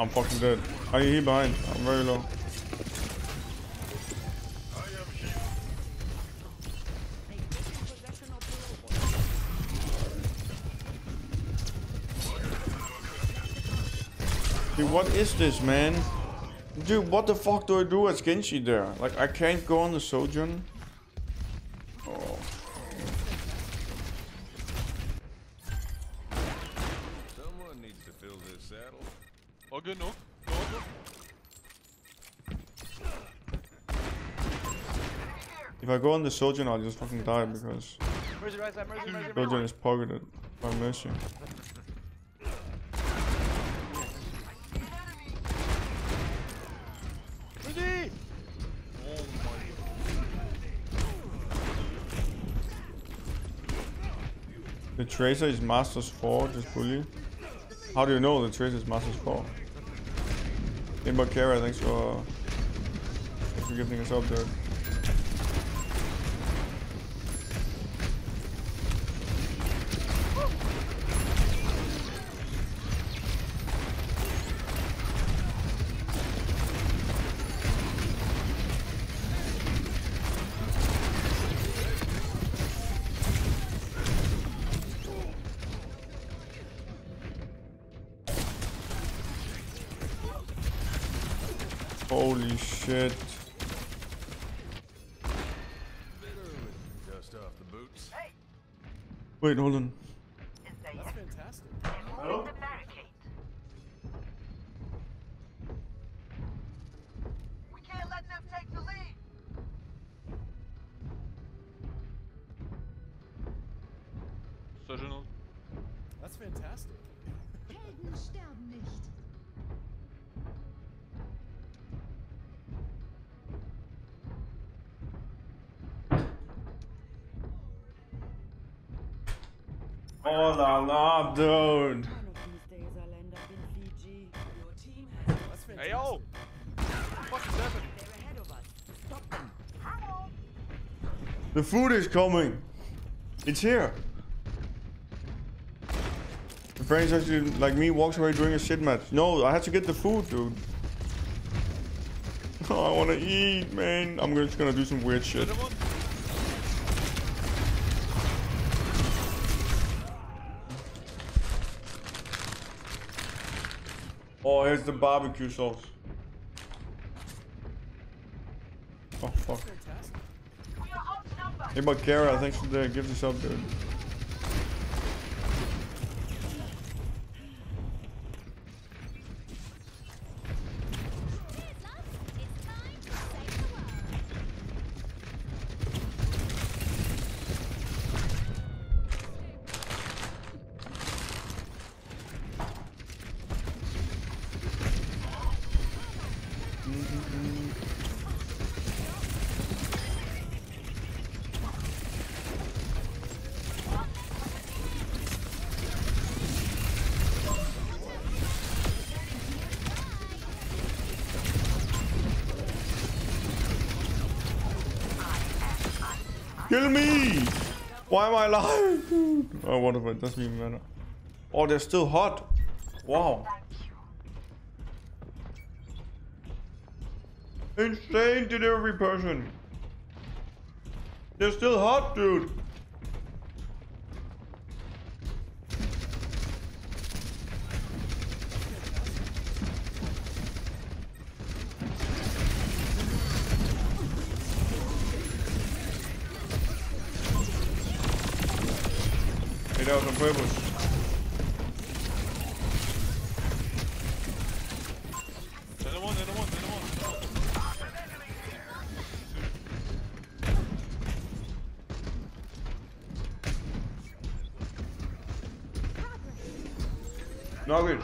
I'm fucking dead. Are you here behind? I'm very low. Dude, what is this, man? Dude, what the fuck do I do as Genji there? Like, I can't go on the Sojourn. Oh. Someone needs to fill this saddle. Og nu. Nå, nu. If I go on the Sojourn, I'll just fucking die because Mercy right side, mercy, mercy, Sojourn is pocketed by. Mercy! The Tracer is Masters 4, just bully. How do you know the Tracer is Masters 4? Inbot Kara, thanks for, thanks for giving us up there. Holy shit. Dust off the boots. Wait, hold on. That's fantastic. Hello? We can't Oh la la, dude. One of these days I'll end up in Fiji. Your team has That's fantastic. Hey yo! What is happening? they're ahead. Stop them. The food is coming. It's here. The friends actually, like me, walks away during a shit match. No, I had to get the food, dude. Oh, I wanna eat, man. I'm just gonna do some weird shit. Oh, here's the barbecue sauce. Oh, fuck. Fantastic. We are outnumbered. Hey, but Kara, thanks for the gift us up, dude. Kill me! Why am I alive? oh, whatever, it doesn't even matter. Oh, they're still hot. Wow. Insane delivery person. They're still hot, dude. Hey, that was on purpose. Knowledge.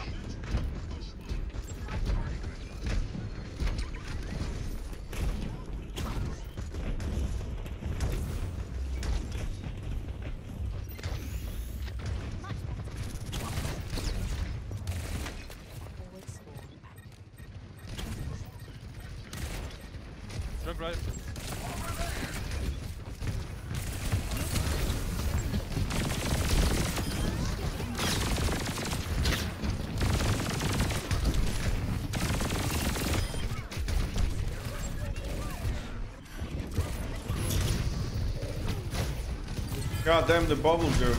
Turn right. God damn the bubble, one?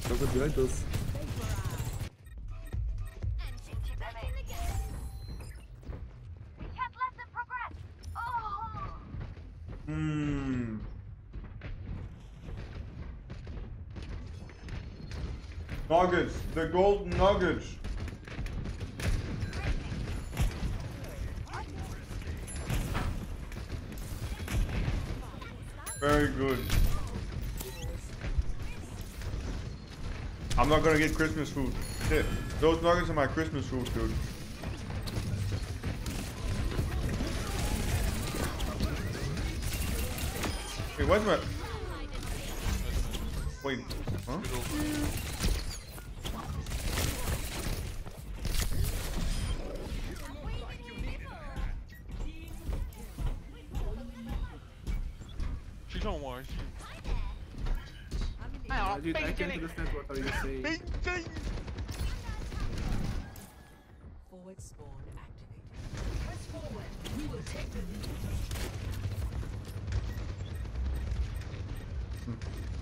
Something behind us. Nuggets, the golden nuggets. Very good. I'm not gonna get Christmas food. Shit. Those nuggets are my Christmas food, dude. Wait, where's my... Wait, huh? Dude, I can't understand what are you saying. Forward spawn activated. Press forward. We will take the lead. Hmm.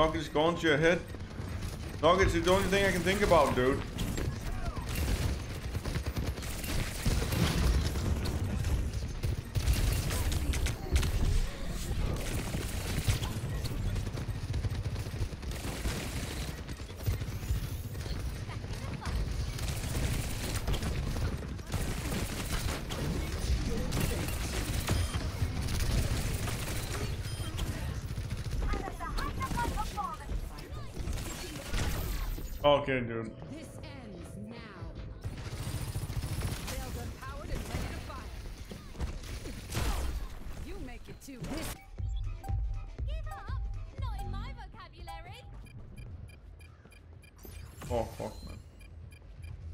Nuggets going to your head. Nuggets is the only thing I can think about, dude. I'm at the height of my performance. Okay, dude. This ends now. Rails are powered and ready to fire. You make it too. Give up! Not in my vocabulary. Oh, fuck, man.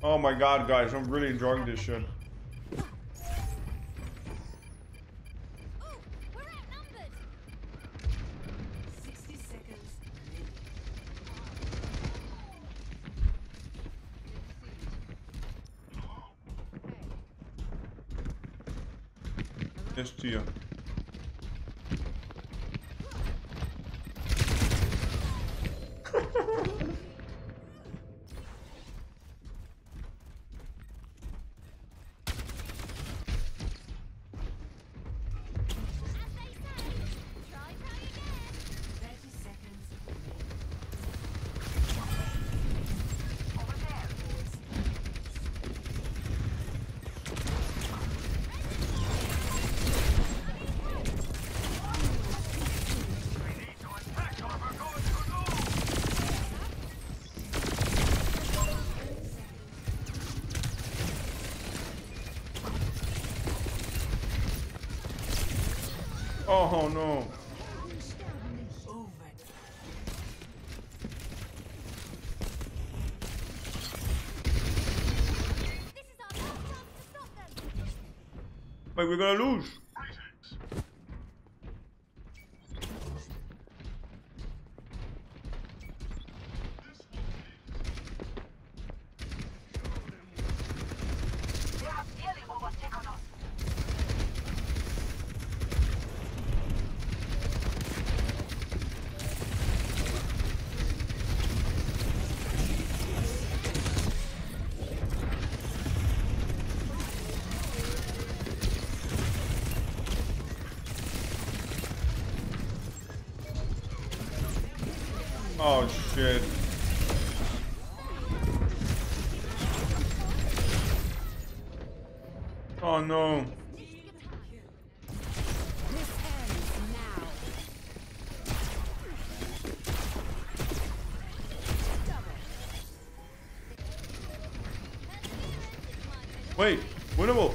Oh my god, guys, I'm really enjoying this shit. Tier. As Oh, stop them. Wait, we're gonna lose. Oh shit. Oh no. Wait, winnable.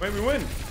Wait, we win.